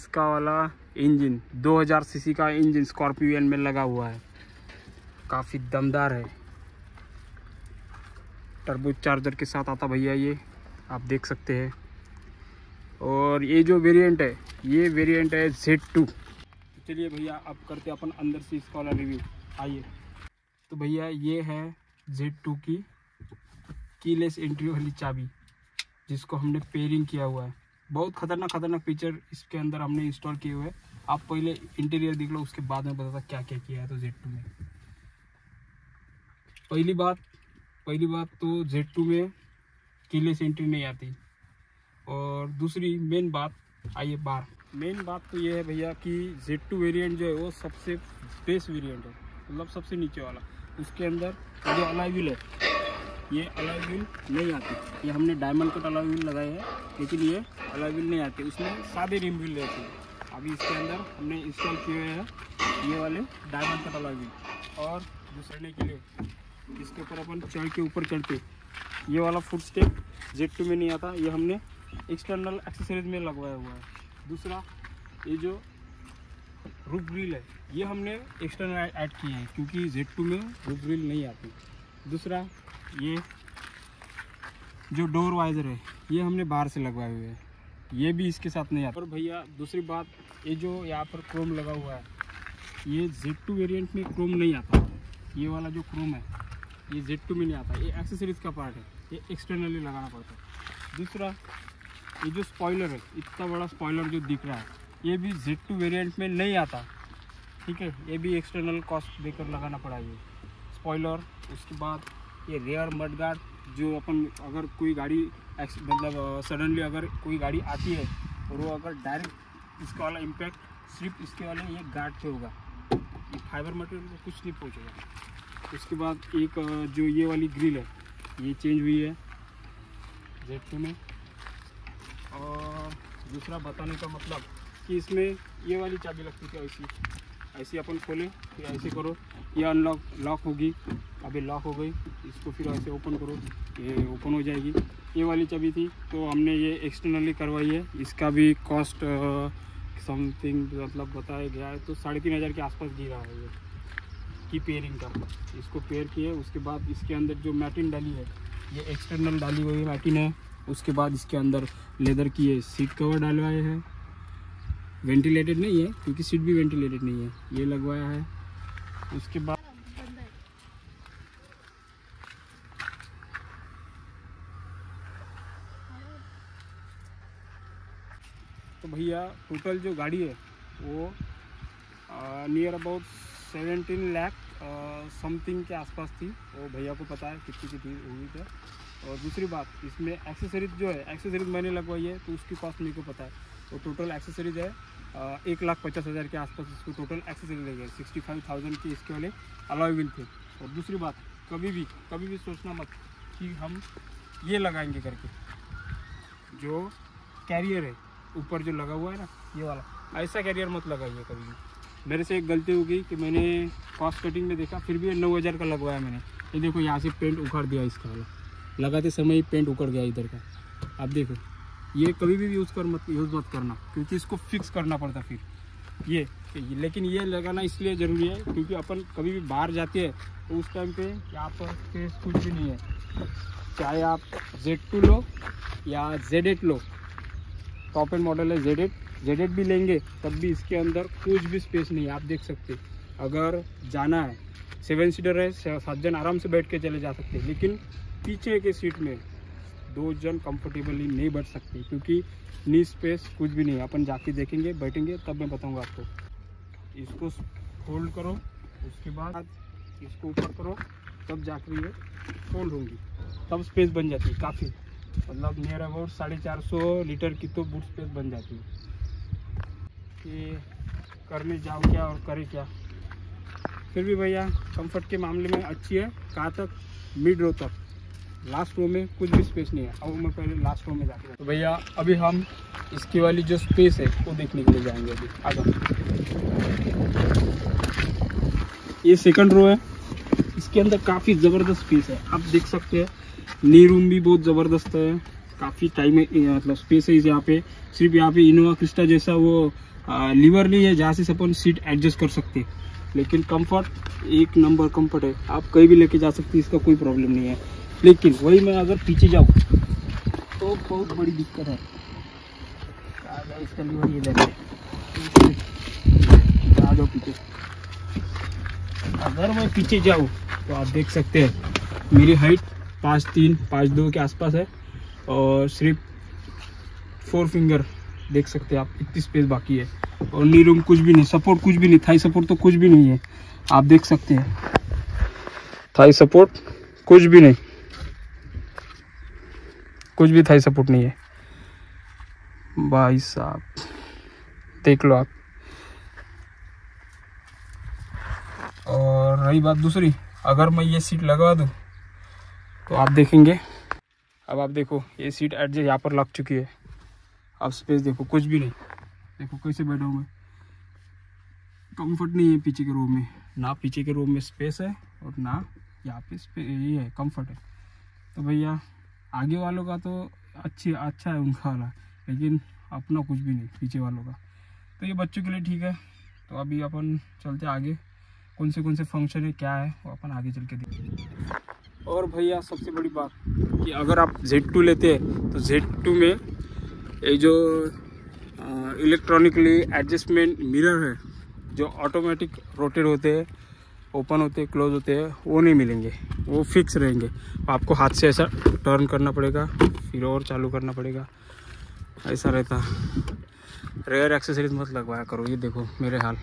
इसका वाला engine 2000 CC का इंजन स्कॉर्पियो एन में लगा हुआ है। काफ़ी दमदार है। टर्बो चार्जर के साथ आता भैया ये, आप देख सकते हैं। और ये जो वेरिएंट है, ये वेरिएंट है जेड टू चलिए भैया, अब करते हैं अपन अंदर से इसका वाला रिव्यू आइए। तो भैया, ये है जेड टू की कीलेस एंट्री वाली चाबी, जिसको हमने पेयरिंग किया हुआ है। बहुत खतरनाक खतरनाक फीचर इसके अंदर हमने इंस्टॉल किए हुए हैं। आप पहले इंटीरियर देख लो, उसके बाद में बताता क्या क्या किया है तो जेड टू में। पहली बात पहली बात तो जेड टू में किले से एंट्री नहीं आती। और दूसरी मेन बात, आइए बार। मेन बात तो ये है भैया कि जेड टू वेरियंट जो है, वो सबसे बेस्ट वेरियंट है। मतलब सबसे नीचे वाला। उसके अंदर जो अलाइविल है ये अलाई व्हील नहीं आती। ये हमने डायमंड कट अलाई व्हील लगाए हैं, लेकिन ये अलाई व्हील नहीं आती। उसमें सादे रिम व्हील रहते हैं। अभी इसके अंदर हमने इंस्टॉल किए हैं ये वाले डायमंड कट अलाई व्हील और दूसरने के लिए इसके ऊपर अपन चढ़ के ऊपर चढ़ते ये वाला फुट स्टेप जेड टू में नहीं आता। ये हमने एक्सटर्नल एक्सेसरीज में लगवाया हुआ है। दूसरा, ये जो रूफ ग्रिल है, ये हमने एक्सटर्नल ऐड किए हैं, क्योंकि जेड टू में रूप ग्रिल नहीं आती। दूसरा, ये जो डोर वाइजर है, ये हमने बाहर से लगवाए हुए हैं। ये भी इसके साथ नहीं आता। और भैया, दूसरी बात, ये जो यहाँ पर क्रोम लगा हुआ है, ये जेड टू वेरियंट में क्रोम नहीं आता। ये वाला जो क्रोम है, ये जेड टू में नहीं आता। ये एक्सेसरीज का पार्ट है, ये एक्सटर्नली लगाना पड़ता है। दूसरा, ये जो स्पॉयलर है, इतना बड़ा स्पॉयलर जो दिख रहा है, ये भी जेड टू वेरियंट में नहीं आता। ठीक है, ये भी एक्सटर्नल कॉस्ट देकर लगाना पड़ा ये। स्पॉइलर उसके बाद ये रेयर मड गार्ड जो अपन अगर कोई गाड़ी मतलब सडनली अगर कोई गाड़ी आती है, और वो अगर डायरेक्ट इसका वाला इम्पैक्ट सिर्फ़ इसके वाले ये गार्ड पे होगा। ये फाइबर मटेरियल को कुछ नहीं पहुँचेगा। उसके बाद एक जो ये वाली ग्रिल है, ये चेंज हुई है जेड टू में। और दूसरा बताने का मतलब कि इसमें ये वाली चाबी लगती थी ऐसी? ऐसी अपन खोले या ऐसे करो। ये अनलॉक लॉक होगी। अभी लॉक हो गई। इसको फिर ऐसे ओपन करो। ये ओपन हो जाएगी। ये वाली चाबी थी तो हमने ये एक्सटर्नली करवाई है। इसका भी कॉस्ट समथिंग मतलब बताया गया है। तो साढ़े तीन हज़ार के आसपास गिरा है ये, की पेयरिंग का। इसको पेयर किए उसके बाद इसके अंदर जो मैटिन डाली है, ये एक्सटर्नल डाली हुई मैटिन है। उसके बाद इसके अंदर लेदर की ये सीट कवर डलवाए हैं। वेंटिलेटेड नहीं है, क्योंकि सीट भी वेंटिलेटेड नहीं है। ये लगवाया है। उसके बाद तो भैया टोटल जो गाड़ी है, वो near about seventeen lakh something के आसपास थी। वो भैया को पता है कितनी की थी हुई थी और दूसरी बात, इसमें एक्सेसरीज जो है एक्सेसरीज मैंने लगवाई है तो उसकी कॉस्ट मेरे को पता है। तो टोटल एक्सेसरीज है। एक लाख पचास हज़ार के आसपास इसको टोटल एक्सेसरीज लगे सिक्सटी फाइव थाउज़ेंड की इसके वाले अलॉय व्हील थे। और दूसरी बात, कभी भी कभी भी सोचना मत कि हम ये लगाएँगे करके। जो कैरियर है, ऊपर जो लगा हुआ है ना, ये वाला, ऐसा कैरियर मत लगाइए कभी भी। मेरे से एक गलती हो गई कि मैंने कॉस्ट कटिंग में देखा, फिर भी नौ हज़ार का लगवाया मैंने। ये देखो यहाँ से पेंट उखाड़ दिया इसका वाला। लगाते समय ही पेंट उखड़ गया इधर का। आप देखो। ये कभी भी यूज़ कर मत यूज़ मत करना, क्योंकि इसको फिक्स करना पड़ता फिर। ये, लेकिन ये लगाना इसलिए ज़रूरी है, क्योंकि अपन कभी भी बाहर जाते हैं तो उस टाइम पे यहाँ पर स्पेस कुछ भी नहीं है। चाहे आप Z2 लो या Z8 लो टॉप एंड मॉडल है Z8 जेड भी लेंगे, तब भी इसके अंदर कुछ भी स्पेस नहीं है, आप देख सकते अगर जाना है सेवन सीटर है, सात जन आराम से बैठ के चले जा सकते हैं, लेकिन पीछे के सीट में दो जन कंफर्टेबली नहीं बैठ सकते, क्योंकि नी स्पेस कुछ भी नहीं है। अपन जाके देखेंगे, बैठेंगे, तब मैं बताऊँगा आपको। इसको फोल्ड करो, उसके बाद इसको ऊपर करो, तब जाकर ये फोल्ड होंगी। तब स्पेस बन जाती है, काफ़ी। मतलब नियर अबाउट साढ़े चार सौ लीटर की तो बूट स्पेस बन जाती है। कि करने जाओ क्या और करे क्या। फिर भी भैया कंफर्ट के मामले में अच्छी है, कहाँ तक? मिड रो तक। लास्ट रो में कुछ भी स्पेस नहीं है। अब मैं पहले लास्ट रो में जाके तो भैया, अभी हम इसकी वाली जो स्पेस है, वो देखने के लिए जाएँगे अभी। आगे ये सेकंड रो है। इसके अंदर काफ़ी ज़बरदस्त स्पेस है। आप देख सकते हैं नी रूम भी बहुत ज़बरदस्त है। काफ़ी टाइम मतलब स्पेस है इस यहाँ पे। सिर्फ़ यहाँ पे इनोवा क्रिस्टा जैसा वो लीवर नहीं है, जहाँ से अपन सीट एडजस्ट कर सकते लेकिन कंफर्ट एक नंबर कंफर्ट है। आप कहीं भी लेके जा सकते इसका कोई प्रॉब्लम नहीं है। लेकिन वही मैं अगर पीछे जाऊँ तो बहुत बड़ी दिक्कत है। इसका ये पीछे। अगर मैं पीछे जाऊँ तो आप देख सकते हैं, मेरी हाइट पाँच तीन, पाँच दो के आसपास है, और सिर्फ़ फोर फिंगर देख सकते हैं आप, इतनी स्पेस बाकी है। और नी रूम कुछ भी नहीं सपोर्ट कुछ भी नहीं थाई सपोर्ट तो कुछ भी नहीं है। आप देख सकते हैं। थाई सपोर्ट कुछ भी नहीं। कुछ भी थाई सपोर्ट नहीं है। भाई साहब, देख लो आप। और रही बात दूसरी, अगर मैं ये सीट लगवा दूँ तो आप देखेंगे। अब आप देखो, ये सीट एडजस्ट यहाँ पर लग चुकी है। अब स्पेस देखो, कुछ भी नहीं। देखो, कैसे बैठा हूँ मैं। कंफर्ट नहीं है पीछे के रूम में। ना पीछे के रूम में स्पेस है और ना यहाँ पे ये है कंफर्ट है। तो भैया आगे वालों का तो अच्छी अच्छा है उनका वाला, लेकिन अपना कुछ भी नहीं, पीछे वालों का। तो ये बच्चों के लिए ठीक है। तो अभी अपन चलते आगे। कौन से कौन से फ़ंक्शन है, क्या है, वो अपन आगे चल के देखेंगे और भैया, सबसे बड़ी बात कि अगर आप Z2 लेते हैं तो Z2 में ये जो इलेक्ट्रॉनिकली एडजस्टमेंट मिरर है, जो ऑटोमेटिक रोटेट होते हैं ओपन होते, क्लोज होते हैं वो नहीं मिलेंगे। वो फिक्स रहेंगे। आपको हाथ से ऐसा टर्न करना पड़ेगा, फिर और चालू करना पड़ेगा। ऐसा रहता। रेयर एक्सेसरीज मत लगवाया करो, ये देखो मेरे हाल।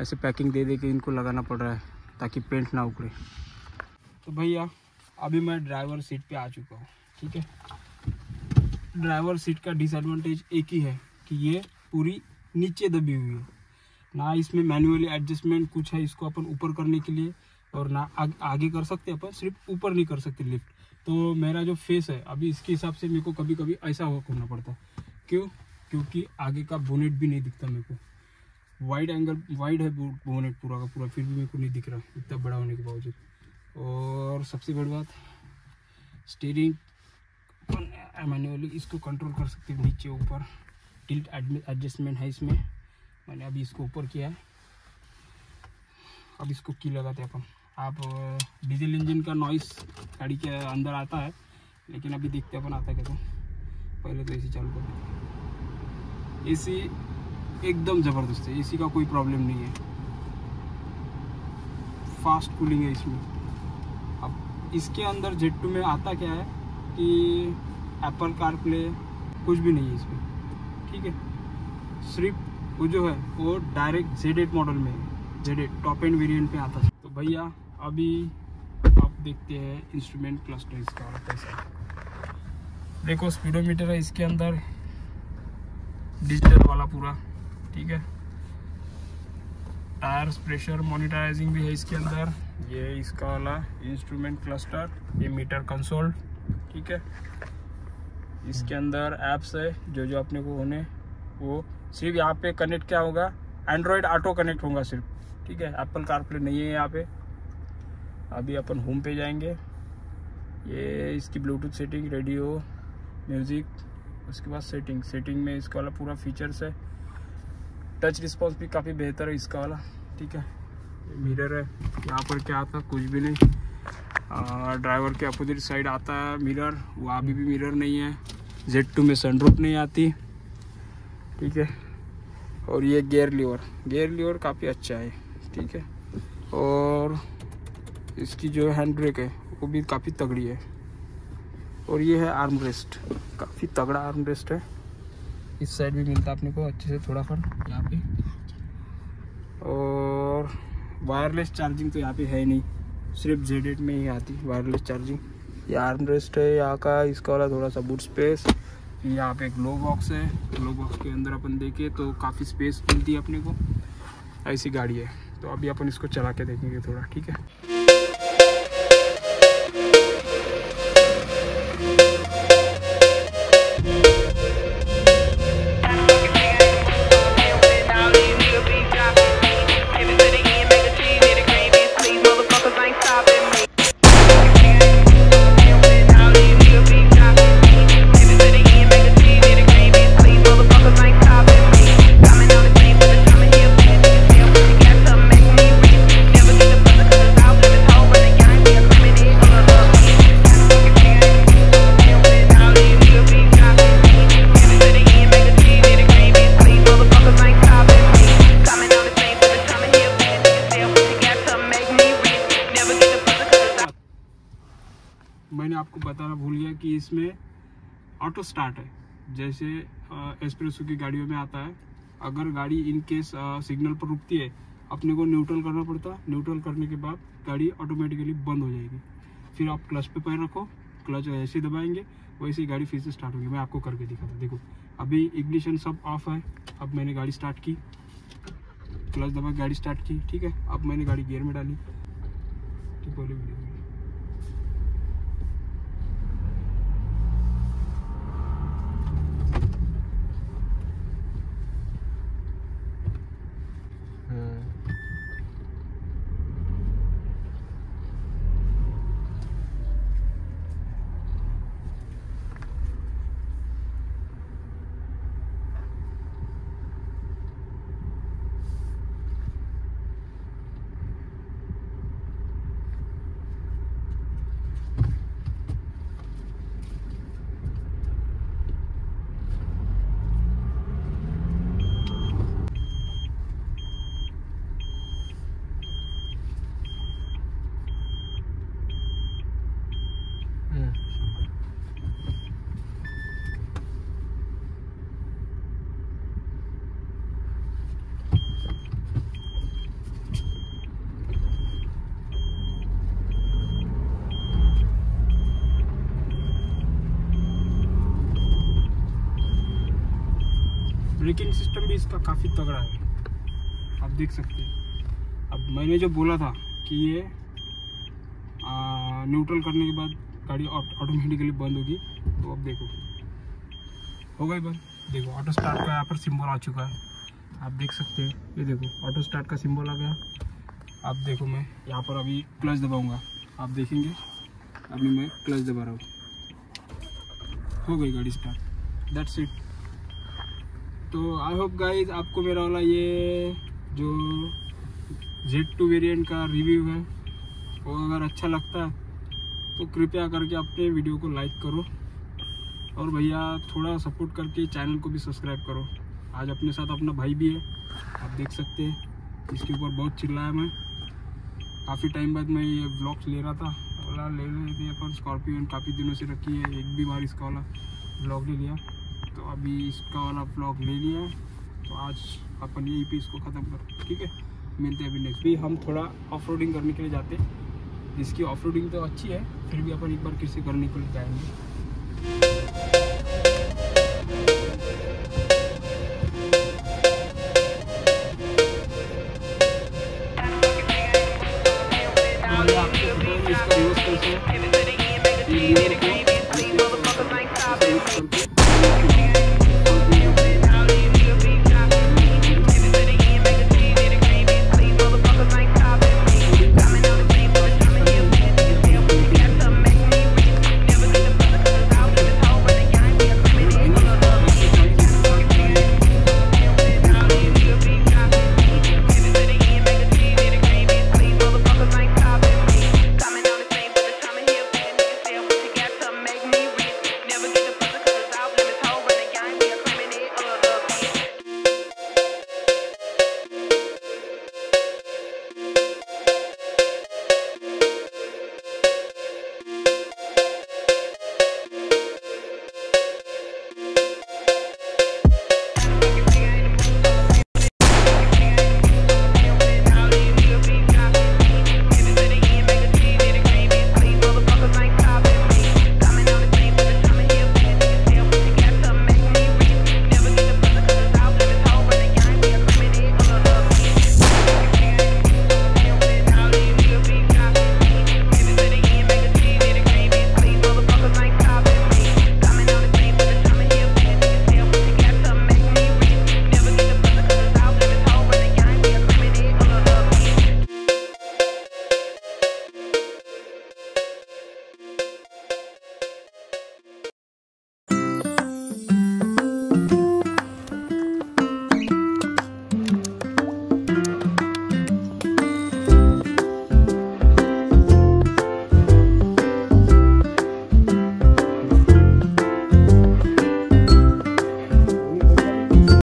ऐसे पैकिंग दे दे के इनको लगाना पड़ रहा है, ताकि पेंट ना उखड़े। तो भैया, अभी मैं ड्राइवर सीट पे आ चुका हूँ, ठीक है? ड्राइवर सीट का डिसएडवांटेज एक ही है कि ये पूरी नीचे दबी हुई है। ना इसमें मैनुअली एडजस्टमेंट कुछ है इसको अपन ऊपर करने के लिए और ना आग, आगे कर सकते अपन सिर्फ़ ऊपर नहीं कर सकते लिफ्ट तो मेरा जो फेस है अभी इसके हिसाब से मेरे को कभी कभी ऐसा हो करना पड़ता क्यों? क्योंकि आगे का बोनेट भी नहीं दिखता मेरे को। वाइड एंगल वाइड है बोनेट पूरा का पूरा फिर भी मेरे को नहीं दिख रहा इतना बड़ा होने के बावजूद। और सबसे बड़ी बात स्टेयरिंग मैनुअली इसको कंट्रोल कर सकते नीचे ऊपर। टिल्ट एडजस्टमेंट है इसमें। मैंने अभी इसको ऊपर किया है। अब इसको की लगाते हैं अपन। आप डीजल इंजन का नॉइस गाड़ी के अंदर आता है, लेकिन अभी देखते अपन आता कैसे। पहले तो एसी चालू कर एसी एकदम ज़बरदस्त है। एसी का कोई प्रॉब्लम नहीं है। फास्ट कूलिंग है इसमें। अब इसके अंदर जेट टू में आता क्या है कि एप्पल कार प्ले कुछ भी नहीं है इसमें। ठीक है? सिर्फ़ वो जो है, वो डायरेक्ट जेड मॉडल में जेड टॉप एंड वेरिएंट में आता है। तो भैया, अभी आप देखते हैं इंस्ट्रूमेंट क्लस्टर इसका कैसा देखो स्पीडोमीटर है इसके अंदर डिजिटल वाला पूरा, ठीक है। टायर्स प्रेशर मोनिटाइजिंग भी है इसके अंदर। ये इसका वाला इंस्ट्रूमेंट क्लस्टर ये मीटर कंसोल ठीक है। इसके अंदर ऐप्स है, जो जो अपने को होने, वो सिर्फ़ यहाँ पे कनेक्ट क्या होगा? एंड्रॉयड ऑटो कनेक्ट होगा सिर्फ़। ठीक है? एप्पल कारप्ले नहीं है यहाँ पे। अभी अपन होम पे जाएँगे। ये इसकी ब्लूटूथ सेटिंग रेडियो म्यूज़िक उसके बाद सेटिंग सेटिंग में इसका वाला पूरा फीचर्स है। टच रिस्पॉन्स भी काफ़ी बेहतर है इसका वाला। ठीक है? मिरर है। यहाँ पर क्या आता कुछ भी नहीं। ड्राइवर के अपोजिट साइड आता है मिरर वो अभी भी मिरर नहीं है। जेड टू में सनरूप नहीं आती। ठीक है? और ये गेयर लीवर। गेयर लीवर काफ़ी अच्छा है, ठीक है? और इसकी जो हैंड ब्रेक है, वो भी काफ़ी तगड़ी है। और ये है आर्म रेस्ट, काफ़ी तगड़ा आर्म रेस्ट है। इस साइड भी मिलता है अपने को, अच्छे से थोड़ा फर यहाँ पे। और वायरलेस चार्जिंग तो यहाँ पे है नहीं, सिर्फ़ जेड एट में ही आती वायरलेस चार्जिंग। ये आर्म रेस्ट है, यहाँ का, इसका वाला थोड़ा सा बूट स्पेस यहाँ पे एक लो बॉक्स है। ग्लो बॉक्स के अंदर अपन देखें तो काफ़ी स्पेस मिलती है अपने को। ऐसी गाड़ी है। तो अभी अपन इसको चला के देखेंगे थोड़ा, ठीक है? गया कि इसमें ऑटो स्टार्ट है। जैसे एस्प्रेसो की गाड़ियों में आता है। अगर गाड़ी इन केस सिग्नल पर रुकती है, अपने को न्यूट्रल करना पड़ता। है न्यूट्रल करने के बाद गाड़ी ऑटोमेटिकली बंद हो जाएगी। फिर आप क्लच पे पैर रखो। क्लच ऐसे दबाएँगे, वैसे ही गाड़ी फिर से स्टार्ट होगी। मैं आपको करके दिखाता देखो, अभी इग्निशन सब ऑफ़ है। अब मैंने गाड़ी स्टार्ट की। क्लच दबा गाड़ी स्टार्ट की, ठीक है? अब मैंने गाड़ी गियर में डाली। ठीक बोले वीडियो ब्रेकिंग सिस्टम भी इसका काफ़ी तगड़ा है। आप देख सकते हैं। अब मैंने जो बोला था कि ये न्यूट्रल करने के बाद गाड़ी ऑटोमेटिकली बंद होगी तो अब देखो। हो गई बंद? देखो ऑटो स्टार्ट का यहाँ पर सिंबल आ चुका है। आप देख सकते हैं। ये देखो ऑटो स्टार्ट का सिंबल आ गया। आप देखो मैं यहाँ पर अभी क्लच दबाऊँगा। आप देखेंगे, अभी मैं क्लच दबा रहा हूँ। हो गई गाड़ी स्टार्ट दैट्स इट तो आई होप गाइज़ आपको मेरा वाला ये जो जेड टू वेरियंट का रिव्यू है, वो अगर अच्छा लगता है तो कृपया करके अपने वीडियो को लाइक करो और भैया थोड़ा सपोर्ट करके चैनल को भी सब्सक्राइब करो। आज अपने साथ अपना भाई भी है, आप देख सकते हैं, इसके ऊपर बहुत चिल्लाया मैं। काफ़ी टाइम बाद मैं ये ब्लॉग्स ले रहा था, बोला ले रहे थे अपन स्कॉर्पियो काफ़ी दिनों से रखी है, एक भी बार इसका वाला ब्लॉग ले लिया। तो अभी इसका वाला ब्लॉग ले लिया है। तो आज अपन यहीं पे इसको ख़त्म कर, ठीक है? मिलते हैं अभी नेक्स्ट भी हम थोड़ा ऑफ़ करने के लिए जाते हैं। इसकी ऑफ़ तो अच्छी है, फिर भी अपन एक बार किसी करने के लिए जाएँगे।